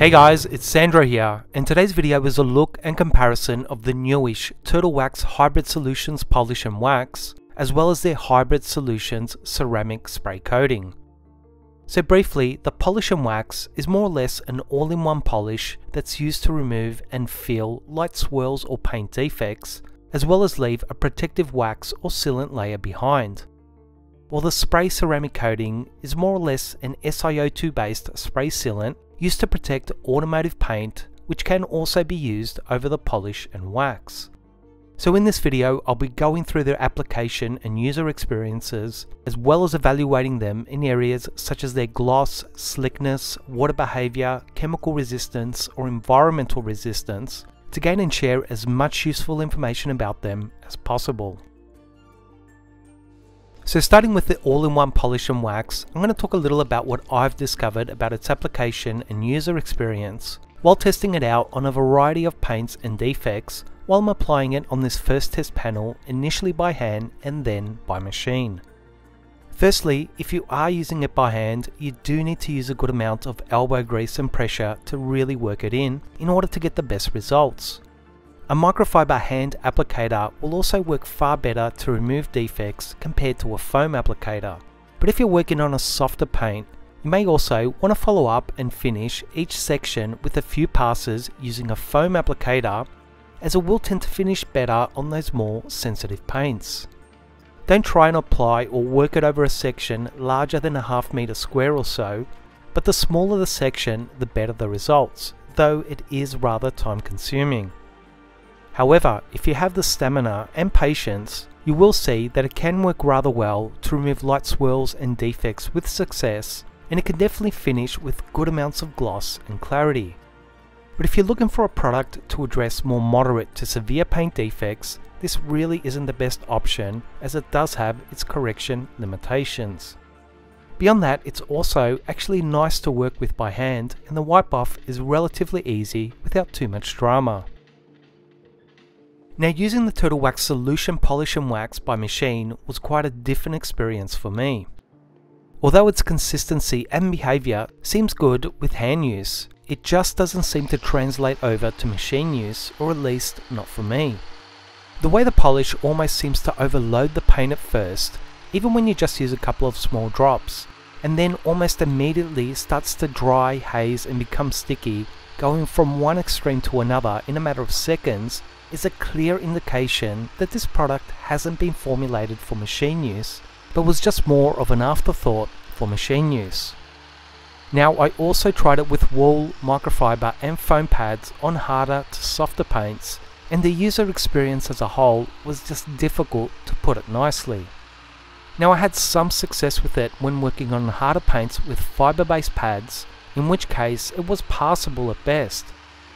Hey guys, it's Sandro here, and today's video is a look and comparison of the newish Turtle Wax Hybrid Solutions Polish and Wax, as well as their Hybrid Solutions Ceramic Spray Coating. So briefly, the Polish and Wax is more or less an all-in-one polish that's used to remove and fill light swirls or paint defects, as well as leave a protective wax or sealant layer behind. While the spray ceramic coating is more or less an SiO2 based spray sealant used to protect automotive paint which can also be used over the polish and wax. So in this video I'll be going through their application and user experiences as well as evaluating them in areas such as their gloss, slickness, water behavior, chemical resistance or environmental resistance to gain and share as much useful information about them as possible. So starting with the all-in-one polish and wax, I'm going to talk a little about what I've discovered about its application and user experience while testing it out on a variety of paints and defects while I'm applying it on this first test panel initially by hand and then by machine. Firstly, if you are using it by hand, you do need to use a good amount of elbow grease and pressure to really work it in in order to get the best results. A microfiber hand applicator will also work far better to remove defects compared to a foam applicator. But if you're working on a softer paint, you may also want to follow up and finish each section with a few passes using a foam applicator as it will tend to finish better on those more sensitive paints. Don't try and apply or work it over a section larger than a half meter square or so, but the smaller the section the better the results, though it is rather time consuming. However, if you have the stamina and patience, you will see that it can work rather well to remove light swirls and defects with success, and it can definitely finish with good amounts of gloss and clarity. But if you're looking for a product to address more moderate to severe paint defects, this really isn't the best option as it does have its correction limitations. Beyond that, it's also actually nice to work with by hand and the wipe off is relatively easy without too much drama. Now using the Turtle Wax Solution Polish and Wax by machine was quite a different experience for me. Although its consistency and behaviour seems good with hand use, it just doesn't seem to translate over to machine use, or at least not for me. The way the polish almost seems to overload the paint at first, even when you just use a couple of small drops, and then almost immediately starts to dry, haze and become sticky, going from one extreme to another in a matter of seconds is a clear indication that this product hasn't been formulated for machine use, but was just more of an afterthought for machine use. Now I also tried it with wool, microfiber and foam pads on harder to softer paints and the user experience as a whole was just difficult to put it nicely. Now I had some success with it when working on harder paints with fiber based pads, in which case it was passable at best,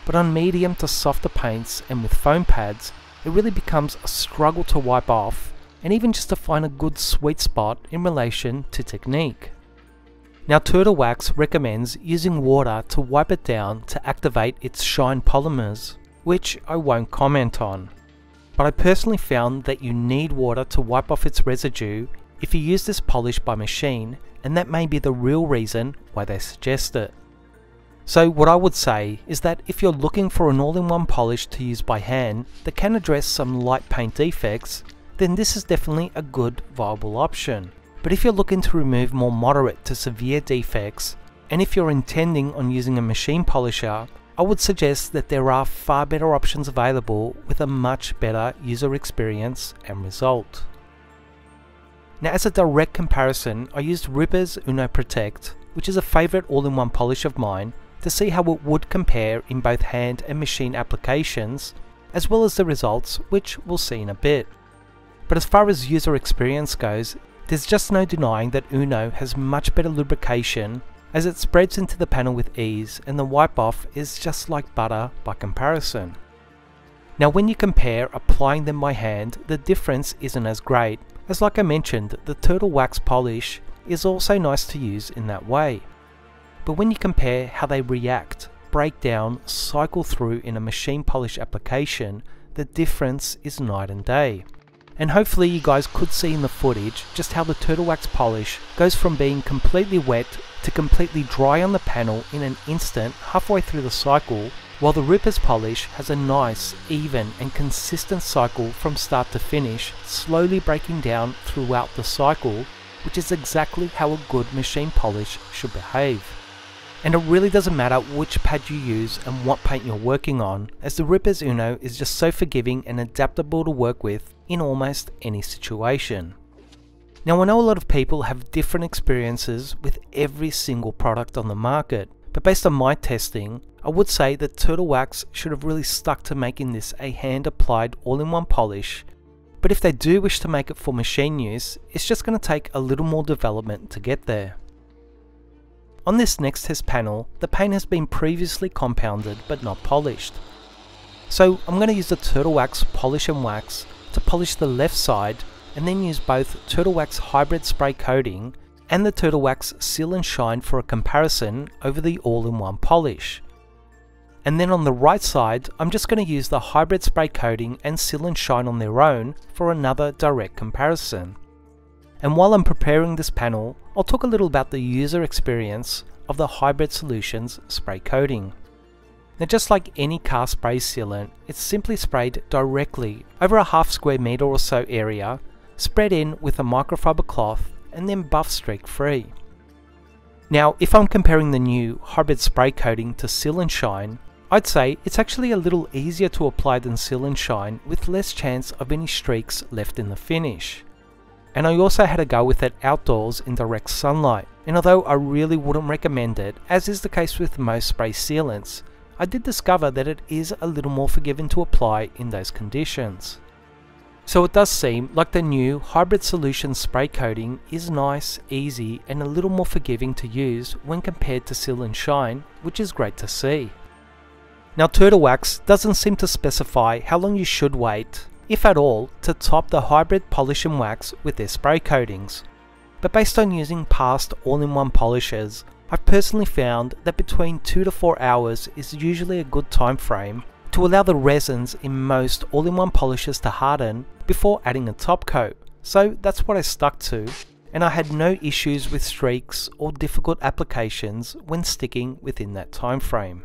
but on medium to softer paints and with foam pads, it really becomes a struggle to wipe off and even just to find a good sweet spot in relation to technique. Now Turtle Wax recommends using water to wipe it down to activate its shine polymers, which I won't comment on. But I personally found that you need water to wipe off its residue if you use this polish by machine and that may be the real reason why they suggest it. So what I would say is that if you're looking for an all-in-one polish to use by hand that can address some light paint defects, then this is definitely a good viable option. But if you're looking to remove more moderate to severe defects, and if you're intending on using a machine polisher, I would suggest that there are far better options available with a much better user experience and result. Now as a direct comparison, I used Rupes Uno Protect, which is a favourite all-in-one polish of mine to see how it would compare in both hand and machine applications, as well as the results, which we'll see in a bit. But as far as user experience goes, there's just no denying that Uno has much better lubrication as it spreads into the panel with ease and the wipe off is just like butter by comparison. Now when you compare applying them by hand, the difference isn't as great, as like I mentioned, the turtle wax polish is also nice to use in that way. But when you compare how they react, break down, cycle through in a machine polish application, the difference is night and day. and hopefully you guys could see in the footage just how the Turtle Wax polish goes from being completely wet to completely dry on the panel in an instant halfway through the cycle, while the Rupes polish has a nice, even and consistent cycle from start to finish, slowly breaking down throughout the cycle, which is exactly how a good machine polish should behave. And it really doesn't matter which pad you use and what paint you're working on, as the Rupes Uno is just so forgiving and adaptable to work with in almost any situation. Now I know a lot of people have different experiences with every single product on the market, but based on my testing, I would say that Turtle Wax should have really stuck to making this a hand applied all-in-one polish, but if they do wish to make it for machine use, it's just going to take a little more development to get there. On this next test panel, the paint has been previously compounded but not polished. So I'm going to use the Turtle Wax Polish and Wax to polish the left side and then use both Turtle Wax Hybrid Spray Coating and the Turtle Wax Seal and Shine for a comparison over the all-in-one polish. And then on the right side, I'm just going to use the Hybrid Spray Coating and Seal and Shine on their own for another direct comparison. And while I'm preparing this panel, I'll talk a little about the user experience of the Hybrid Solutions spray coating. Now just like any car spray sealant, it's simply sprayed directly over a half square meter or so area, spread in with a microfiber cloth and then buff streak free. Now if I'm comparing the new hybrid spray coating to Seal and Shine, I'd say it's actually a little easier to apply than Seal and Shine with less chance of any streaks left in the finish and I also had a go with it outdoors in direct sunlight. And although I really wouldn't recommend it, as is the case with most spray sealants, I did discover that it is a little more forgiving to apply in those conditions. So it does seem like the new Hybrid Solution spray coating is nice, easy and a little more forgiving to use when compared to Seal and Shine, which is great to see. Now Turtle Wax doesn't seem to specify how long you should wait, if at all, to top the hybrid polish and wax with their spray coatings. But based on using past all-in-one polishes, I've personally found that between 2 to 4 hours is usually a good time frame to allow the resins in most all-in-one polishes to harden before adding a top coat. So that's what I stuck to, and I had no issues with streaks or difficult applications when sticking within that time frame.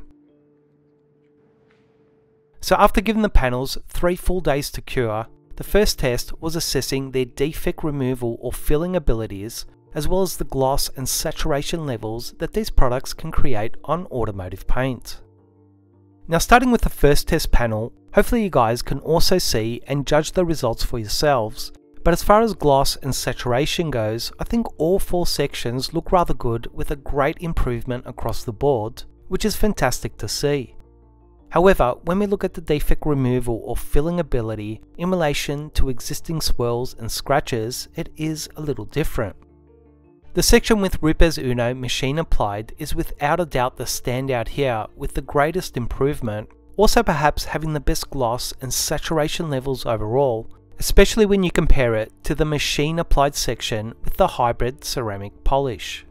So after giving the panels 3 full days to cure, the first test was assessing their defect removal or filling abilities as well as the gloss and saturation levels that these products can create on automotive paint. Now starting with the first test panel, hopefully you guys can also see and judge the results for yourselves, but as far as gloss and saturation goes, I think all four sections look rather good with a great improvement across the board, which is fantastic to see. However, when we look at the defect removal or filling ability in relation to existing swirls and scratches, it is a little different. The section with Rupes Uno machine applied is without a doubt the standout here with the greatest improvement, also perhaps having the best gloss and saturation levels overall, especially when you compare it to the machine applied section with the hybrid ceramic polish.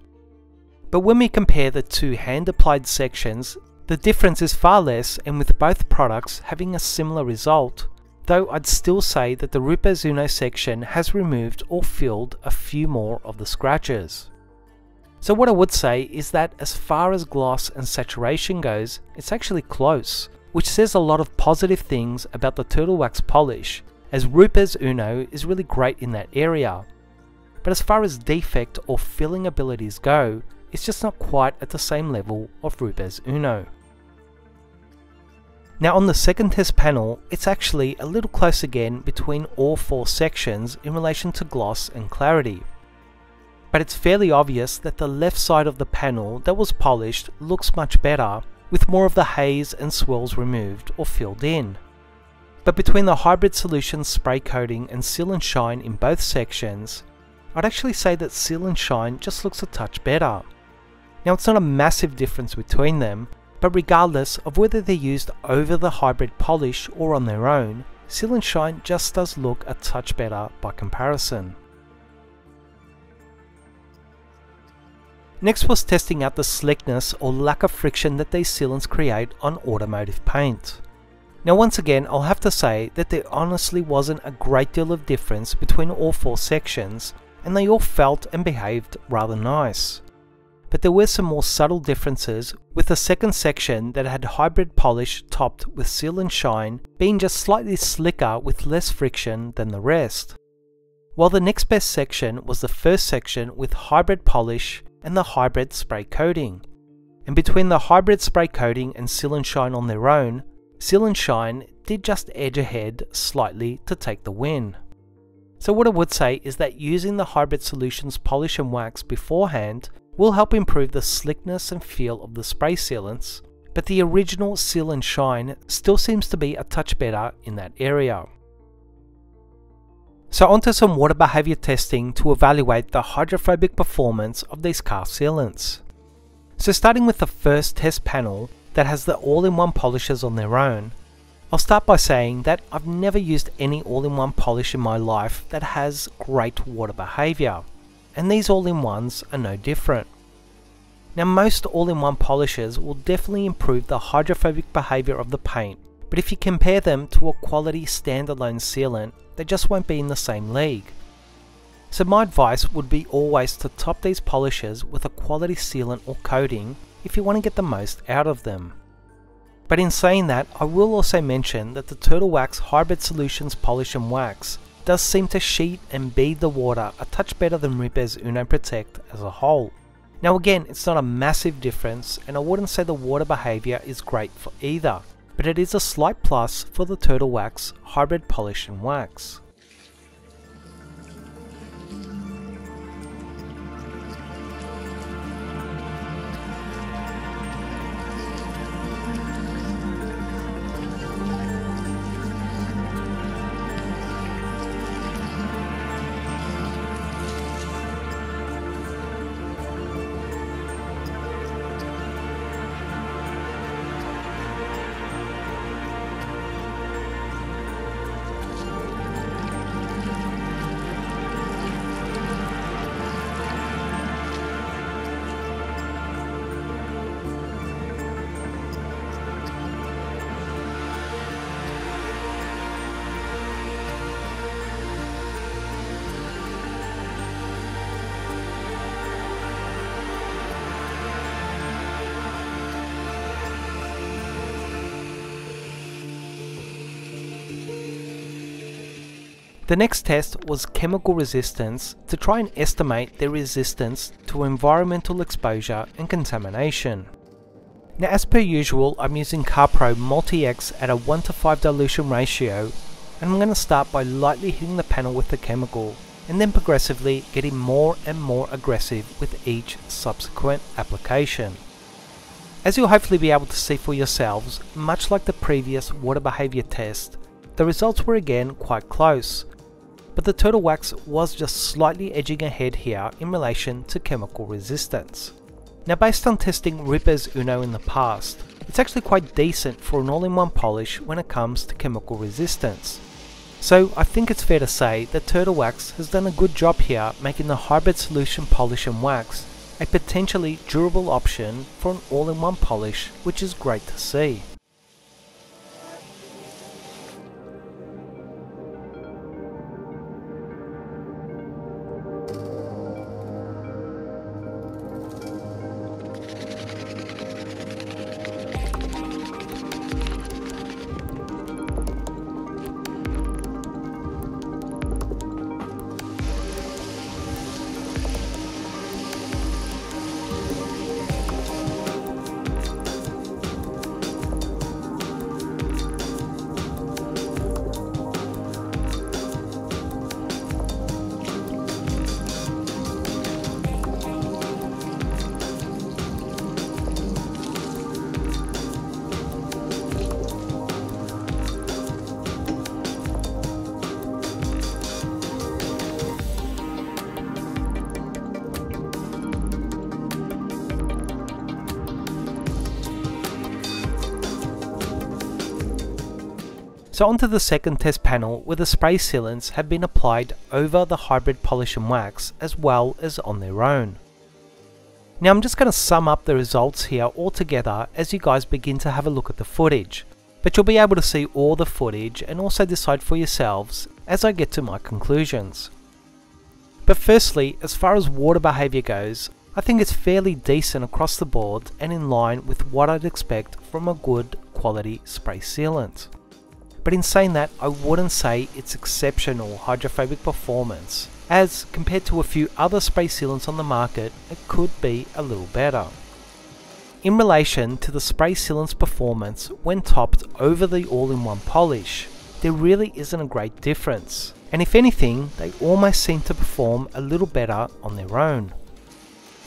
But when we compare the two hand applied sections, the difference is far less and with both products having a similar result, though I'd still say that the Rupes Uno section has removed or filled a few more of the scratches. So what I would say is that as far as gloss and saturation goes, it's actually close, which says a lot of positive things about the Turtle Wax polish, as Rupes Uno is really great in that area. But as far as defect or filling abilities go, it's just not quite at the same level of Rupes Uno. Now on the second test panel, it's actually a little close again between all four sections in relation to gloss and clarity. But it's fairly obvious that the left side of the panel that was polished looks much better, with more of the haze and swirls removed or filled in. But between the hybrid solution spray coating and seal and shine in both sections, I'd actually say that seal and shine just looks a touch better. Now it's not a massive difference between them, but regardless of whether they're used over the hybrid polish or on their own, Seal and Shine just does look a touch better by comparison. Next was testing out the slickness or lack of friction that these sealants create on automotive paint. Now once again I'll have to say that there honestly wasn't a great deal of difference between all four sections and they all felt and behaved rather nice. But there were some more subtle differences with the second section that had hybrid polish topped with seal and shine being just slightly slicker with less friction than the rest. While the next best section was the first section with hybrid polish and the hybrid spray coating. And between the hybrid spray coating and seal and shine on their own, seal and shine did just edge ahead slightly to take the win. So what I would say is that using the Hybrid Solutions polish and wax beforehand will help improve the slickness and feel of the spray sealants, but the original Seal and Shine still seems to be a touch better in that area. So onto some water behavior testing to evaluate the hydrophobic performance of these car sealants. So starting with the first test panel that has the all-in-one polishers on their own, I'll start by saying that I've never used any all-in-one polish in my life that has great water behavior, and these all-in-ones are no different. Now most all-in-one polishers will definitely improve the hydrophobic behavior of the paint, but if you compare them to a quality standalone sealant, they just won't be in the same league. So my advice would be always to top these polishers with a quality sealant or coating if you want to get the most out of them. But in saying that, I will also mention that the Turtle Wax Hybrid Solutions Polish and Wax does seem to sheet and bead the water a touch better than Rupes Uno Protect as a whole. Now again, it's not a massive difference and I wouldn't say the water behaviour is great for either, but it is a slight plus for the Turtle Wax Hybrid Polish and Wax. The next test was chemical resistance to try and estimate their resistance to environmental exposure and contamination. Now as per usual I'm using CarPro Multi-X at a 1 to 5 dilution ratio and I'm going to start by lightly hitting the panel with the chemical and then progressively getting more and more aggressive with each subsequent application. As you'll hopefully be able to see for yourselves, much like the previous water behavior test, the results were again quite close, but the turtle wax was just slightly edging ahead here in relation to chemical resistance. Now based on testing Rupes Uno in the past, it's actually quite decent for an all-in-one polish when it comes to chemical resistance. So I think it's fair to say that Turtle Wax has done a good job here making the hybrid solution polish and wax a potentially durable option for an all-in-one polish which is great to see. So onto the second test panel where the spray sealants have been applied over the hybrid polish and wax as well as on their own. Now I'm just going to sum up the results here all together as you guys begin to have a look at the footage. but you'll be able to see all the footage and also decide for yourselves as I get to my conclusions. But firstly, as far as water behaviour goes, I think it's fairly decent across the board and in line with what I'd expect from a good quality spray sealant. But in saying that, I wouldn't say it's exceptional hydrophobic performance, as compared to a few other spray sealants on the market, it could be a little better. In relation to the spray sealant's performance when topped over the all-in-one polish, there really isn't a great difference, and if anything, they almost seem to perform a little better on their own.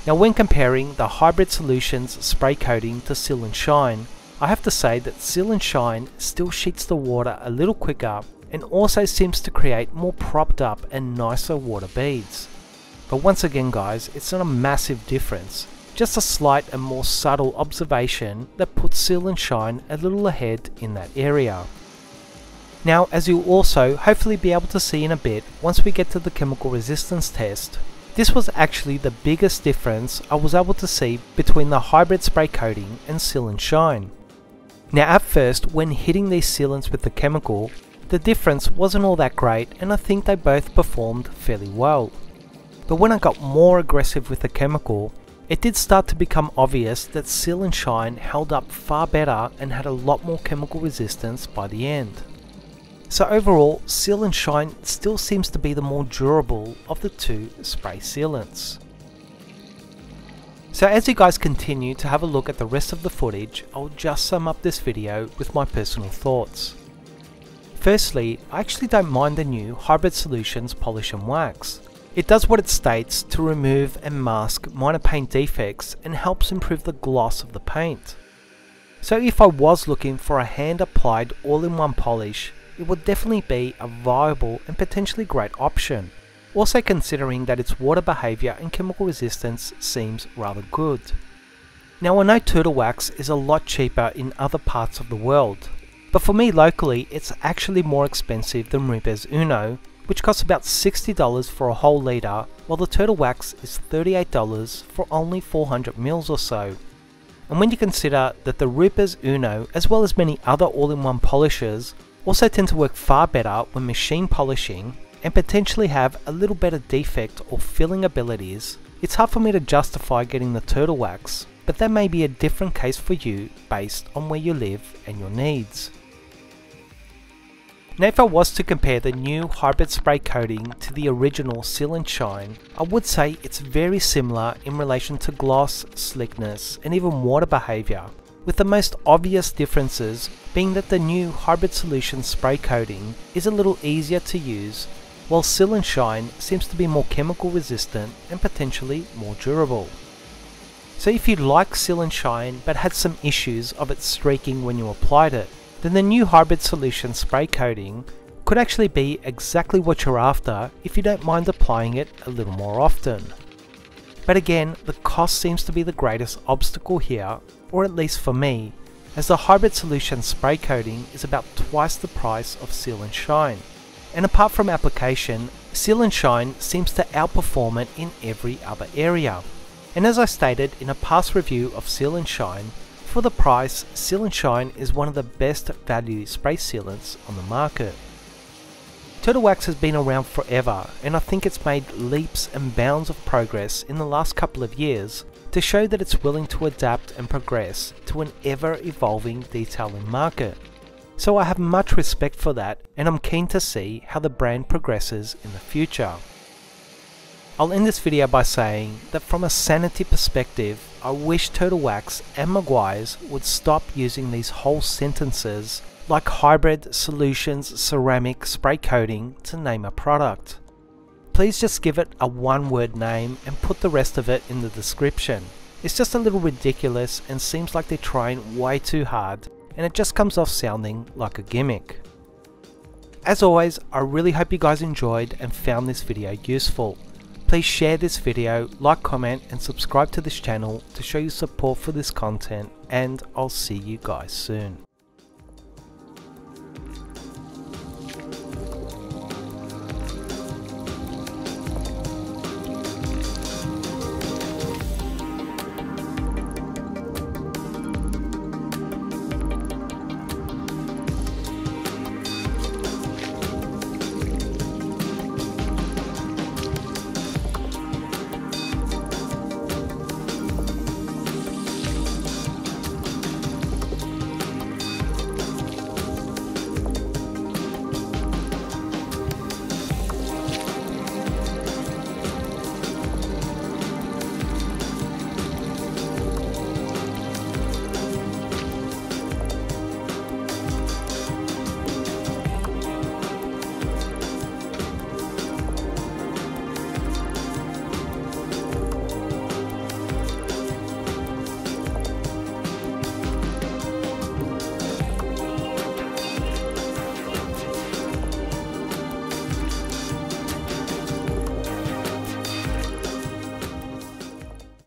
Now when comparing the Hybrid Solutions spray coating to Seal and Shine, I have to say that Seal and Shine still sheets the water a little quicker and also seems to create more propped up and nicer water beads. But once again guys, it's not a massive difference, just a slight and more subtle observation that puts Seal and Shine a little ahead in that area. Now as you'll also hopefully be able to see in a bit once we get to the chemical resistance test, this was actually the biggest difference I was able to see between the hybrid spray coating and Seal and Shine. Now at first when hitting these sealants with the chemical, the difference wasn't all that great and I think they both performed fairly well. But when I got more aggressive with the chemical, it did start to become obvious that Seal and Shine held up far better and had a lot more chemical resistance by the end. So overall, Seal and Shine still seems to be the more durable of the two spray sealants. So as you guys continue to have a look at the rest of the footage, I'll just sum up this video with my personal thoughts. Firstly, I actually don't mind the new Hybrid Solutions Polish and Wax. It does what it states to remove and mask minor paint defects and helps improve the gloss of the paint. So if I was looking for a hand applied all-in-one polish, it would definitely be a viable and potentially great option. Also considering that its water behaviour and chemical resistance seems rather good. Now I know turtle wax is a lot cheaper in other parts of the world, but for me locally it's actually more expensive than Rupes Uno which costs about $60 for a whole litre, while the turtle wax is $38 for only 400 mils or so. And when you consider that the Rupes Uno, as well as many other all-in-one polishers, also tend to work far better when machine polishing and potentially have a little better defect or filling abilities, it's hard for me to justify getting the turtle wax, but that may be a different case for you based on where you live and your needs. Now if I was to compare the new hybrid spray coating to the original Seal and Shine, I would say it's very similar in relation to gloss, slickness and even water behaviour, with the most obvious differences being that the new hybrid solution spray coating is a little easier to use while Seal and Shine seems to be more chemical resistant and potentially more durable. So if you like Seal and Shine but had some issues of it streaking when you applied it, then the new hybrid solution spray coating could actually be exactly what you're after if you don't mind applying it a little more often. But again, the cost seems to be the greatest obstacle here, or at least for me, as the hybrid solution spray coating is about twice the price of Seal and Shine. And apart from application, Seal and Shine seems to outperform it in every other area. And as I stated in a past review of Seal and Shine, for the price, Seal and Shine is one of the best value spray sealants on the market. Turtle Wax has been around forever and I think it's made leaps and bounds of progress in the last couple of years to show that it's willing to adapt and progress to an ever evolving detailing market. So I have much respect for that and I'm keen to see how the brand progresses in the future. I'll end this video by saying that from a sanity perspective, I wish Turtle Wax and Meguiar's would stop using these whole sentences like hybrid solutions ceramic spray coating to name a product. Please just give it a one word name and put the rest of it in the description. It's just a little ridiculous and seems like they're trying way too hard and it just comes off sounding like a gimmick. As always, I really hope you guys enjoyed and found this video useful. Please share this video, like, comment and subscribe to this channel to show your support for this content and I'll see you guys soon.